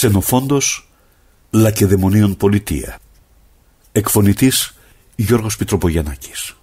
Ξενοφόντος Λακεδαιμονίων Πολιτεία Εκφωνητής Γιώργος Πιτροπογιαννάκης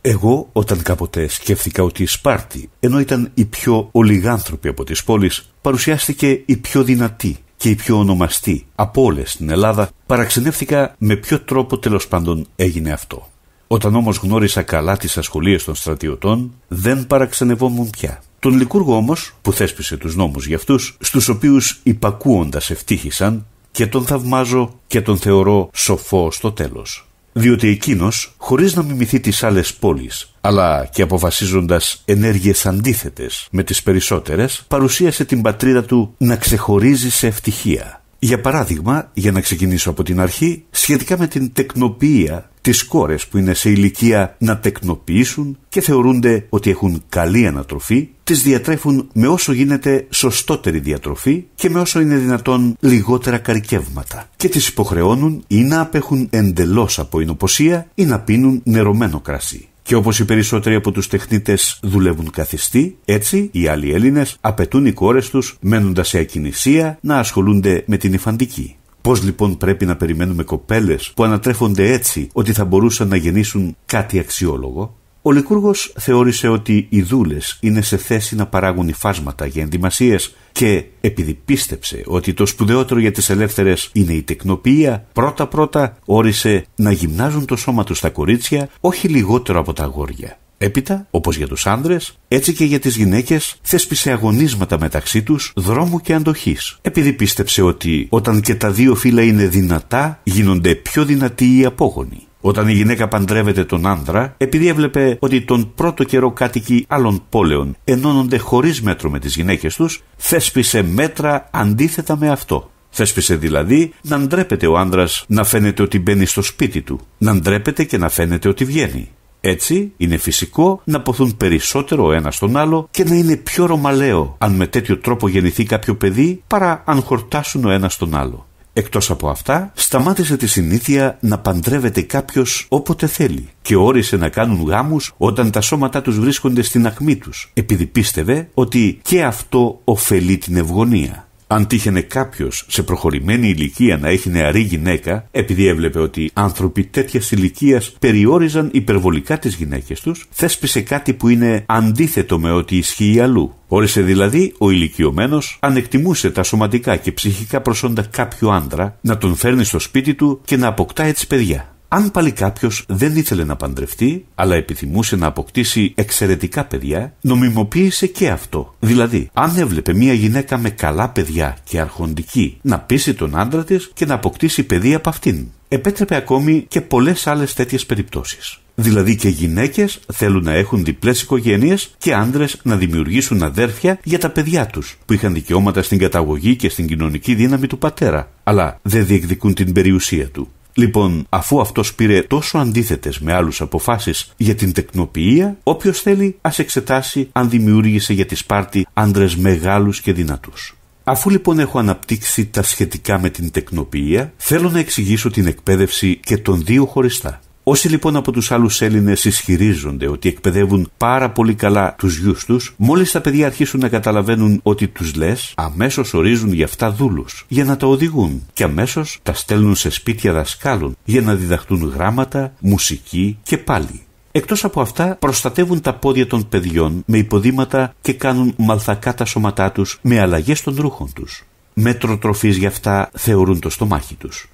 Εγώ όταν κάποτε σκέφτηκα ότι η Σπάρτη ενώ ήταν η πιο ολιγάνθρωπη από τις πόλεις παρουσιάστηκε η πιο δυνατή και η πιο ονομαστή από όλες στην Ελλάδα παραξενεύτηκα με ποιο τρόπο τέλος πάντων έγινε αυτό. Όταν όμως γνώρισα καλά τις ασχολίες των στρατιωτών δεν παραξενευόμουν πια. Τον Λικούργο όμως που θέσπισε τους νόμους για αυτούς στους οποίους υπακούοντας ευτύχησαν και τον θαυμάζω και τον θεωρώ σοφό στο τέλος. Διότι εκείνος, χωρίς να μιμηθεί τις άλλες πόλεις, αλλά και αποφασίζοντας ενέργειες αντίθετες με τις περισσότερες, παρουσίασε την πατρίδα του να ξεχωρίζει σε ευτυχία για παράδειγμα, για να ξεκινήσω από την αρχή, σχετικά με την τεκνοποιία, τις κόρες που είναι σε ηλικία να τεκνοποιήσουν και θεωρούνται ότι έχουν καλή ανατροφή, τις διατρέφουν με όσο γίνεται σωστότερη διατροφή και με όσο είναι δυνατόν λιγότερα καρικεύματα και τις υποχρεώνουν ή να απέχουν εντελώς από εινοποσία ή να πίνουν νερωμένο κρασί. Και όπως οι περισσότεροι από τους τεχνίτες δουλεύουν καθιστή, έτσι οι άλλοι Έλληνες απαιτούν οι κόρες τους, μένοντας σε ακινησία, να ασχολούνται με την υφαντική. Πώς λοιπόν πρέπει να περιμένουμε κοπέλες που ανατρέφονται έτσι ότι θα μπορούσαν να γεννήσουν κάτι αξιόλογο; Ο Λικούργος θεώρησε ότι οι δούλες είναι σε θέση να παράγουν υφάσματα για ενδυμασίες και επειδή πίστεψε ότι το σπουδαιότερο για τις ελεύθερες είναι η τεκνοποιία, πρώτα-πρώτα όρισε να γυμνάζουν το σώμα τους στα κορίτσια όχι λιγότερο από τα αγόρια. Έπειτα, όπως για τους άνδρες, έτσι και για τις γυναίκες, θέσπισε αγωνίσματα μεταξύ τους δρόμου και αντοχής. Επειδή πίστεψε ότι όταν και τα δύο φύλλα είναι δυνατά, γίνονται πιο δυνατοί οι απόγονοι. Όταν η γυναίκα παντρεύεται τον άνδρα, επειδή έβλεπε ότι τον πρώτο καιρό κάτοικοι άλλων πόλεων ενώνονται χωρίς μέτρο με τις γυναίκες τους, θέσπισε μέτρα αντίθετα με αυτό. Θέσπισε δηλαδή να ντρέπεται ο άνδρας να φαίνεται ότι μπαίνει στο σπίτι του, να ντρέπεται και να φαίνεται ότι βγαίνει. Έτσι είναι φυσικό να ποθούν περισσότερο ο ένα στον άλλο και να είναι πιο ρωμαλαίο αν με τέτοιο τρόπο γεννηθεί κάποιο παιδί παρά αν χορτάσουν ο ένας τον άλλο. Εκτός από αυτά, σταμάτησε τη συνήθεια να παντρεύεται κάποιος όποτε θέλει και όρισε να κάνουν γάμους όταν τα σώματά τους βρίσκονται στην ακμή τους, επειδή πίστευε ότι και αυτό ωφελεί την ευγονία. Αν τύχαινε κάποιος σε προχωρημένη ηλικία να έχει νεαρή γυναίκα, επειδή έβλεπε ότι άνθρωποι τέτοιας ηλικίας περιόριζαν υπερβολικά τις γυναίκες τους, θέσπισε κάτι που είναι αντίθετο με ό,τι ισχύει αλλού. Όρισε δηλαδή ο ηλικιωμένος, αν εκτιμούσε τα σωματικά και ψυχικά προσόντα κάποιου άντρα, να τον φέρνει στο σπίτι του και να αποκτά έτσι παιδιά. Αν πάλι κάποιος δεν ήθελε να παντρευτεί, αλλά επιθυμούσε να αποκτήσει εξαιρετικά παιδιά, νομιμοποίησε και αυτό. Δηλαδή, αν έβλεπε μια γυναίκα με καλά παιδιά και αρχοντική να πείσει τον άντρα της και να αποκτήσει παιδί από αυτήν. Επέτρεπε ακόμη και πολλές άλλες τέτοιες περιπτώσεις. Δηλαδή και γυναίκες θέλουν να έχουν διπλές οικογένειες και άντρες να δημιουργήσουν αδέρφια για τα παιδιά τους, που είχαν δικαιώματα στην καταγωγή και στην κοινωνική δύναμη του πατέρα, αλλά δεν διεκδικούν την περιουσία του. Λοιπόν, αφού αυτός πήρε τόσο αντίθετες με άλλους αποφάσεις για την τεκνοποιία, όποιος θέλει ας εξετάσει αν δημιούργησε για τη Σπάρτη άντρες μεγάλους και δυνατούς. Αφού λοιπόν έχω αναπτύξει τα σχετικά με την τεκνοποιία, θέλω να εξηγήσω την εκπαίδευση και των δύο χωριστά. Όσοι λοιπόν από τους άλλους Έλληνες ισχυρίζονται ότι εκπαιδεύουν πάρα πολύ καλά τους γιους τους, μόλις τα παιδιά αρχίσουν να καταλαβαίνουν ότι τους λες, αμέσως ορίζουν για αυτά δούλους, για να τα οδηγούν και αμέσως τα στέλνουν σε σπίτια δασκάλων για να διδαχτούν γράμματα, μουσική και πάλι. Εκτός από αυτά προστατεύουν τα πόδια των παιδιών με υποδήματα και κάνουν μαλθακά τα σώματά τους με αλλαγές των ρούχων τους. Μέτρο τροφής για αυτά θεωρούν το στομάχι τους.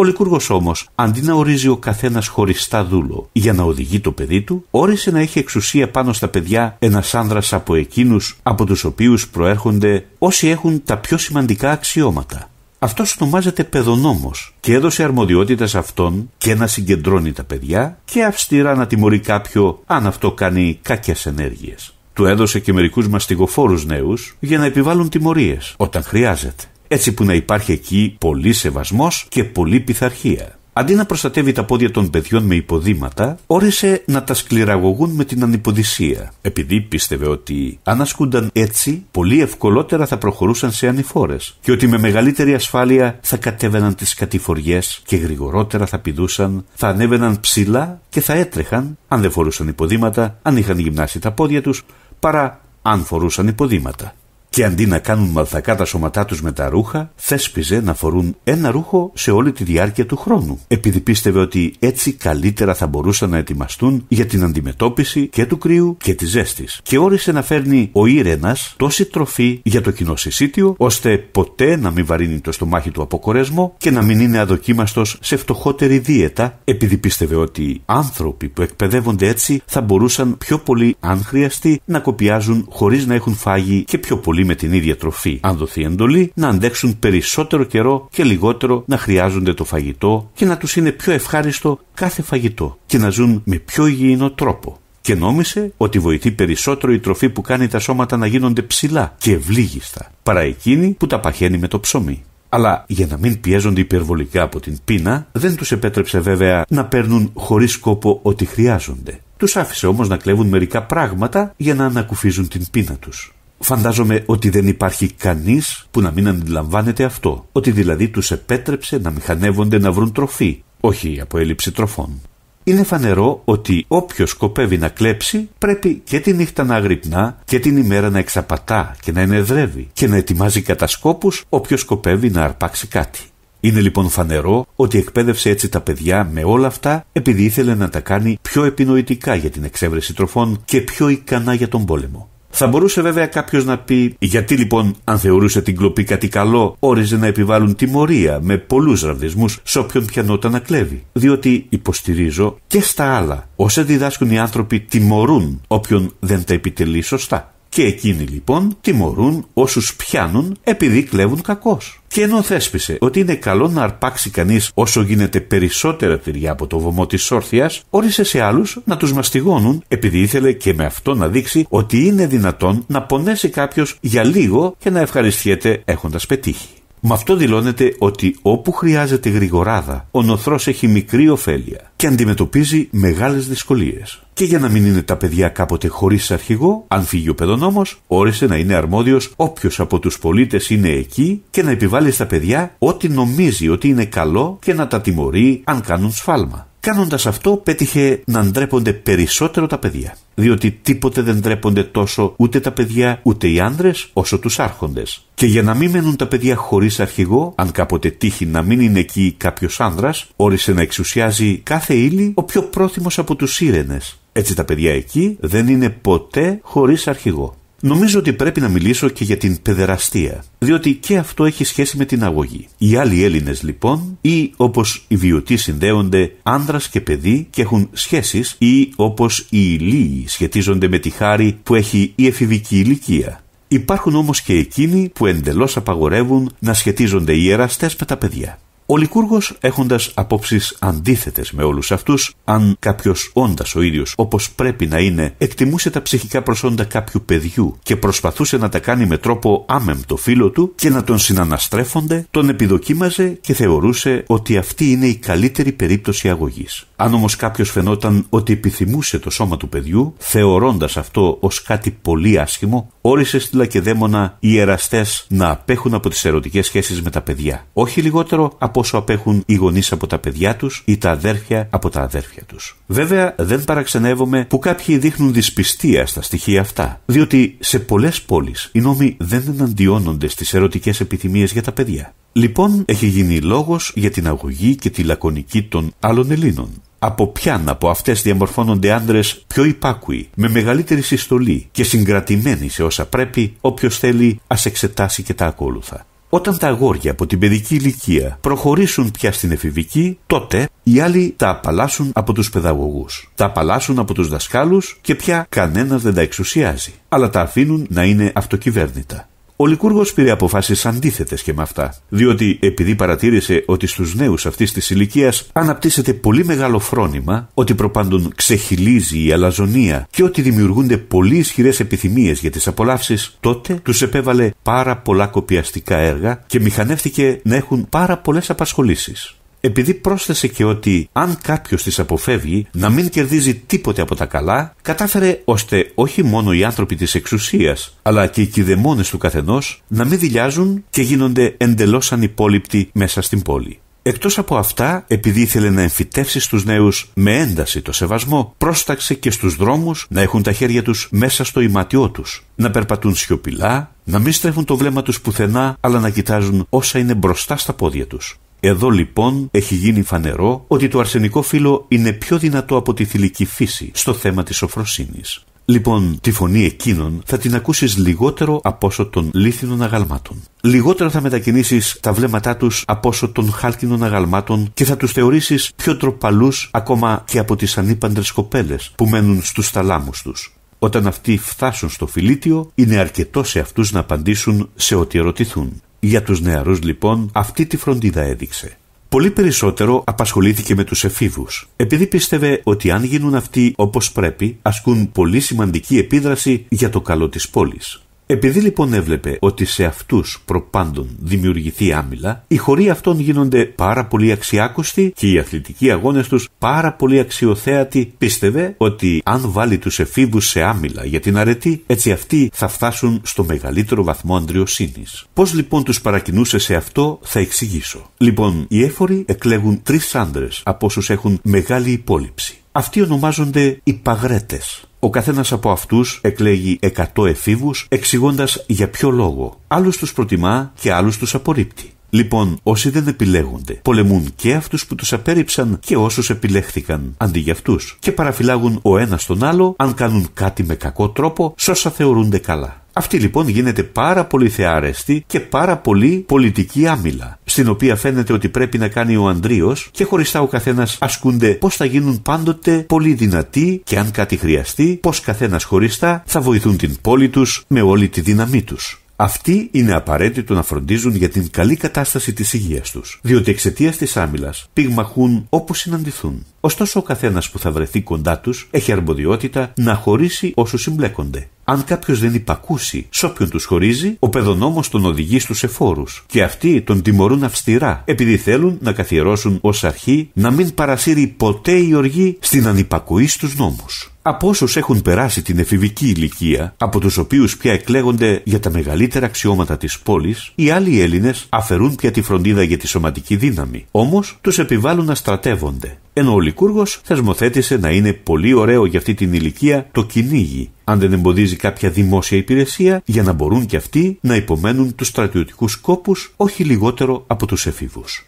Ο Λικούργο όμως, αντί να ορίζει ο καθένας χωριστά δούλο για να ονομάζει το παιδί του, όρισε να έχει εξουσία πάνω στα παιδιά ένας άνδρας από εκείνους από τους οποίους προέρχονται όσοι έχουν τα πιο σημαντικά αξιώματα. Αυτός ονομάζεται παιδονόμος και έδωσε αρμοδιότητα σε αυτόν και να συγκεντρώνει τα παιδιά και αυστηρά να τιμωρεί κάποιο αν αυτό κάνει κακές ενέργειες. Του έδωσε και μερικούς μαστιγοφόρους νέους για να επιβάλλουν τιμωρίες όταν χρειάζεται έτσι που να υπάρχει εκεί πολύ σεβασμός και πολύ πειθαρχία. Αντί να προστατεύει τα πόδια των παιδιών με υποδήματα, όρισε να τα σκληραγωγούν με την ανυποδησία, επειδή πίστευε ότι αν ασκούνταν έτσι, πολύ ευκολότερα θα προχωρούσαν σε ανηφόρες και ότι με μεγαλύτερη ασφάλεια θα κατέβαιναν τις κατηφοριές και γρηγορότερα θα πηδούσαν, θα ανέβαιναν ψηλά και θα έτρεχαν, αν δεν φορούσαν υποδήματα, αν είχαν γυμνάσει τα πόδια τους, παρά αν φορούσαν υποδήματα. Και αντί να κάνουν μαλθακά τα σώματά τους με τα ρούχα, θέσπιζε να φορούν ένα ρούχο σε όλη τη διάρκεια του χρόνου, επειδή πίστευε ότι έτσι καλύτερα θα μπορούσαν να ετοιμαστούν για την αντιμετώπιση και του κρύου και της ζέστης. Και όρισε να φέρνει ο Ήρενας τόση τροφή για το κοινό συσίτιο, ώστε ποτέ να μην βαρύνει το στομάχι του από κορεσμό και να μην είναι αδοκίμαστος σε φτωχότερη δίαιτα, επειδή πίστευε ότι άνθρωποι που εκπαιδεύονται έτσι θα μπορούσαν πιο πολύ, αν χρειαστεί, να κοπιάζουν χωρίς να έχουν φάγει και πιο πολύ με την ίδια τροφή. Αν δοθεί εντολή, να αντέξουν περισσότερο καιρό και λιγότερο να χρειάζονται το φαγητό και να τους είναι πιο ευχάριστο κάθε φαγητό και να ζουν με πιο υγιεινό τρόπο και νόμισε ότι βοηθεί περισσότερο η τροφή που κάνει τα σώματα να γίνονται ψηλά και ευλίγιστα παρά εκείνη που τα παχαίνει με το ψωμί. Αλλά για να μην πιέζονται υπερβολικά από την πείνα, δεν τους επέτρεψε βέβαια να παίρνουν χωρίς σκόπο ό,τι χρειάζονται. Τους άφησε όμως να κλέβουν μερικά πράγματα για να ανακουφίζουν την πείνα τους. Φαντάζομαι ότι δεν υπάρχει κανείς που να μην αντιλαμβάνεται αυτό, ότι δηλαδή τους επέτρεψε να μηχανεύονται να βρουν τροφή, όχι από έλλειψη τροφών. Είναι φανερό ότι όποιος σκοπεύει να κλέψει πρέπει και τη νύχτα να αγρυπνά και την ημέρα να εξαπατά και να ενεδρεύει και να ετοιμάζει κατά σκόπους όποιος σκοπεύει να αρπάξει κάτι. Είναι λοιπόν φανερό ότι εκπαίδευσε έτσι τα παιδιά με όλα αυτά επειδή ήθελε να τα κάνει πιο επινοητικά για την εξέβρεση τροφών και πιο ικανά για τον πόλεμο. Θα μπορούσε βέβαια κάποιος να πει γιατί λοιπόν αν θεωρούσε την κλοπή κάτι καλό όριζε να επιβάλλουν τιμωρία με πολλούς ραβδισμούς σε όποιον πιανόταν να κλέβει. Διότι υποστηρίζω και στα άλλα όσα διδάσκουν οι άνθρωποι τιμωρούν όποιον δεν τα επιτελεί σωστά. Και εκείνοι λοιπόν τιμωρούν όσους πιάνουν επειδή κλέβουν κακώς. Και ενώ θέσπισε ότι είναι καλό να αρπάξει κανείς όσο γίνεται περισσότερα τυριά από το βωμό της όρθιας, όρισε σε άλλους να τους μαστιγώνουν επειδή ήθελε και με αυτό να δείξει ότι είναι δυνατόν να πονέσει κάποιος για λίγο και να ευχαριστιέται έχοντας πετύχει. Με αυτό δηλώνεται ότι όπου χρειάζεται γρηγοράδα, ο νοθρός έχει μικρή ωφέλεια και αντιμετωπίζει μεγάλες δυσκολίες. Και για να μην είναι τα παιδιά κάποτε χωρίς αρχηγό, αν φύγει ο παιδονόμος, όρισε να είναι αρμόδιος όποιος από τους πολίτες είναι εκεί και να επιβάλλει στα παιδιά ό,τι νομίζει ότι είναι καλό και να τα τιμωρεί αν κάνουν σφάλμα. Κάνοντας αυτό πέτυχε να ντρέπονται περισσότερο τα παιδιά. Διότι τίποτε δεν ντρέπονται τόσο ούτε τα παιδιά ούτε οι άνδρες όσο τους άρχοντες. Και για να μην μένουν τα παιδιά χωρίς αρχηγό, αν κάποτε τύχει να μην είναι εκεί κάποιος άνδρας, όρισε να εξουσιάζει κάθε ύλη ο πιο πρόθυμος από τους σύρενες. Έτσι τα παιδιά εκεί δεν είναι ποτέ χωρίς αρχηγό. Νομίζω ότι πρέπει να μιλήσω και για την παιδεραστία, διότι και αυτό έχει σχέση με την αγωγή. Οι άλλοι Έλληνες λοιπόν, ή όπως οι βιωτοί συνδέονται άνδρας και παιδί και έχουν σχέσεις, ή όπως οι ηλίοι σχετίζονται με τη χάρη που έχει η εφηβική ηλικία. Υπάρχουν όμως και εκείνοι που εντελώς απαγορεύουν να σχετίζονται οι εραστές με τα παιδιά. Ο Λικούργος έχοντας απόψεις αντίθετες με όλους αυτούς, αν κάποιος όντας ο ίδιος όπως πρέπει να είναι, εκτιμούσε τα ψυχικά προσόντα κάποιου παιδιού και προσπαθούσε να τα κάνει με τρόπο άμεμπτο φίλο του και να τον συναναστρέφονται, τον επιδοκίμαζε και θεωρούσε ότι αυτή είναι η καλύτερη περίπτωση αγωγής. Αν όμως κάποιος φαινόταν ότι επιθυμούσε το σώμα του παιδιού, θεωρώντας αυτό ως κάτι πολύ άσχημο, όρισε στη Λακεδαίμονα οι εραστές να απέχουν από τις ερωτικές σχέσεις με τα παιδιά. Όχι λιγότερο από όσο απέχουν οι γονείς από τα παιδιά τους ή τα αδέρφια από τα αδέρφια τους. Βέβαια, δεν παραξενεύομαι που κάποιοι δείχνουν δυσπιστία στα στοιχεία αυτά, διότι σε πολλές πόλεις οι νόμοι δεν εναντιώνονται στις ερωτικές επιθυμίες για τα παιδιά. Λοιπόν, έχει γίνει λόγος για την αγωγή και τη λακωνική των άλλων Ελλήνων. Από ποιαν από αυτές διαμορφώνονται άντρες πιο υπάκουοι, με μεγαλύτερη συστολή και συγκρατημένοι σε όσα πρέπει, όποιος θέλει ας εξετάσει και τα ακόλουθα. Όταν τα αγόρια από την παιδική ηλικία προχωρήσουν πια στην εφηβική, τότε οι άλλοι τα απαλλάσσουν από τους παιδαγωγούς. Τα απαλλάσσουν από τους δασκάλους και πια κανένας δεν τα εξουσιάζει, αλλά τα αφήνουν να είναι αυτοκυβέρνητα. Ο Λικούργος πήρε αποφάσεις αντίθετες και με αυτά, διότι επειδή παρατήρησε ότι στους νέους αυτής της ηλικίας αναπτύσσεται πολύ μεγάλο φρόνημα, ότι προπάντων ξεχυλίζει η αλαζονία και ότι δημιουργούνται πολύ ισχυρές επιθυμίες για τις απολαύσεις, τότε τους επέβαλε πάρα πολλά κοπιαστικά έργα και μηχανεύτηκε να έχουν πάρα πολλές απασχολήσεις επειδή πρόσθεσε και ότι αν κάποιος της αποφεύγει να μην κερδίζει τίποτε από τα καλά, κατάφερε ώστε όχι μόνο οι άνθρωποι της εξουσίας, αλλά και οι κηδεμόνες του καθενός να μην δηλιάζουν και γίνονται εντελώς ανυπόλοιπτοι μέσα στην πόλη. Εκτός από αυτά, επειδή ήθελε να εμφυτεύσει στους νέους με ένταση το σεβασμό, πρόσταξε και στους δρόμους να έχουν τα χέρια τους μέσα στο ημάτιό τους, να περπατούν σιωπηλά, να μην στρέφουν το βλέμμα τους πουθενά, αλλά να κοιτάζουν όσα είναι μπροστά στα πόδια τους. Εδώ λοιπόν έχει γίνει φανερό ότι το αρσενικό φύλλο είναι πιο δυνατό από τη θηλυκή φύση στο θέμα της σοφροσύνης. Λοιπόν, τη φωνή εκείνων θα την ακούσεις λιγότερο από όσο των λίθινων αγαλμάτων. Λιγότερο θα μετακινήσεις τα βλέμματά τους από όσο των χάλκινων αγαλμάτων και θα τους θεωρήσεις πιο τροπαλούς ακόμα και από τις ανήπαντρες κοπέλες που μένουν στους θαλάμους τους. Όταν αυτοί φτάσουν στο φιλίτιο, είναι αρκετό σε αυτούς να απαντήσουν σε ό,τι ερωτηθούν. Για τους νεαρούς λοιπόν αυτή τη φροντίδα έδειξε. Πολύ περισσότερο απασχολήθηκε με τους εφήβους, επειδή πίστευε ότι αν γίνουν αυτοί όπως πρέπει, ασκούν πολύ σημαντική επίδραση για το καλό της πόλης. Επειδή λοιπόν έβλεπε ότι σε αυτούς προπάντων δημιουργηθεί άμυλα, οι χωροί αυτών γίνονται πάρα πολύ αξιάκουστοι και οι αθλητικοί αγώνες τους πάρα πολύ αξιοθέατοι, πίστευε ότι αν βάλει τους εφήβους σε άμυλα για την αρετή, έτσι αυτοί θα φτάσουν στο μεγαλύτερο βαθμό αντριοσύνης. Πώς λοιπόν τους παρακινούσε σε αυτό θα εξηγήσω. Λοιπόν, οι έφοροι εκλέγουν τρεις άντρες από όσους έχουν μεγάλη υπόλοιψη. Αυτοί ονομάζονται οι παγρέτες. Ο καθένας από αυτούς εκλέγει 100 εφήβους, εξηγώντας για ποιο λόγο. Άλλους τους προτιμά και άλλους τους απορρίπτει. Λοιπόν, όσοι δεν επιλέγονται, πολεμούν και αυτούς που τους απέρριψαν και όσους επιλέχθηκαν αντί για αυτούς. Και παραφυλάγουν ο ένας τον άλλο αν κάνουν κάτι με κακό τρόπο, σ' όσα θεωρούνται καλά. Αυτή λοιπόν γίνεται πάρα πολύ θεάρεστη και πάρα πολύ πολιτική άμυλα, στην οποία φαίνεται ότι πρέπει να κάνει ο Ανδρείος και χωριστά ο καθένας ασκούνται πώς θα γίνουν πάντοτε πολύ δυνατοί και αν κάτι χρειαστεί, πώς καθένας χωριστά θα βοηθούν την πόλη τους με όλη τη δύναμή τους. Αυτοί είναι απαραίτητο να φροντίζουν για την καλή κατάσταση της υγείας τους, διότι εξαιτίας της άμυλας πυγμαχούν όπου συναντηθούν. Ωστόσο ο καθένας που θα βρεθεί κοντά τους έχει αρμοδιότητα να χωρίσει όσους συμπλέκονται. Αν κάποιος δεν υπακούσει σ' όποιον τους χωρίζει, ο παιδονόμος τον οδηγεί στους εφόρους και αυτοί τον τιμωρούν αυστηρά, επειδή θέλουν να καθιερώσουν ως αρχή να μην παρασύρει ποτέ η οργή στην ανυπακοή στους νόμους. Από όσους έχουν περάσει την εφηβική ηλικία, από τους οποίους πια εκλέγονται για τα μεγαλύτερα αξιώματα της πόλης, οι άλλοι Έλληνες αφαιρούν πια τη φροντίδα για τη σωματική δύναμη. Όμως τους επιβάλλουν να στρατεύονται ενώ ο Λικούργος θεσμοθέτησε να είναι πολύ ωραίο για αυτή την ηλικία το κυνήγι, αν δεν εμποδίζει κάποια δημόσια υπηρεσία, για να μπορούν και αυτοί να υπομένουν τους στρατιωτικούς κόπους όχι λιγότερο από τους εφήβους.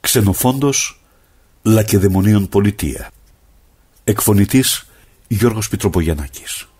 Ξενοφόντος Λακεδαιμονίων Πολιτεία Εκφωνητής Γιώργος Πιτροπογιαννάκης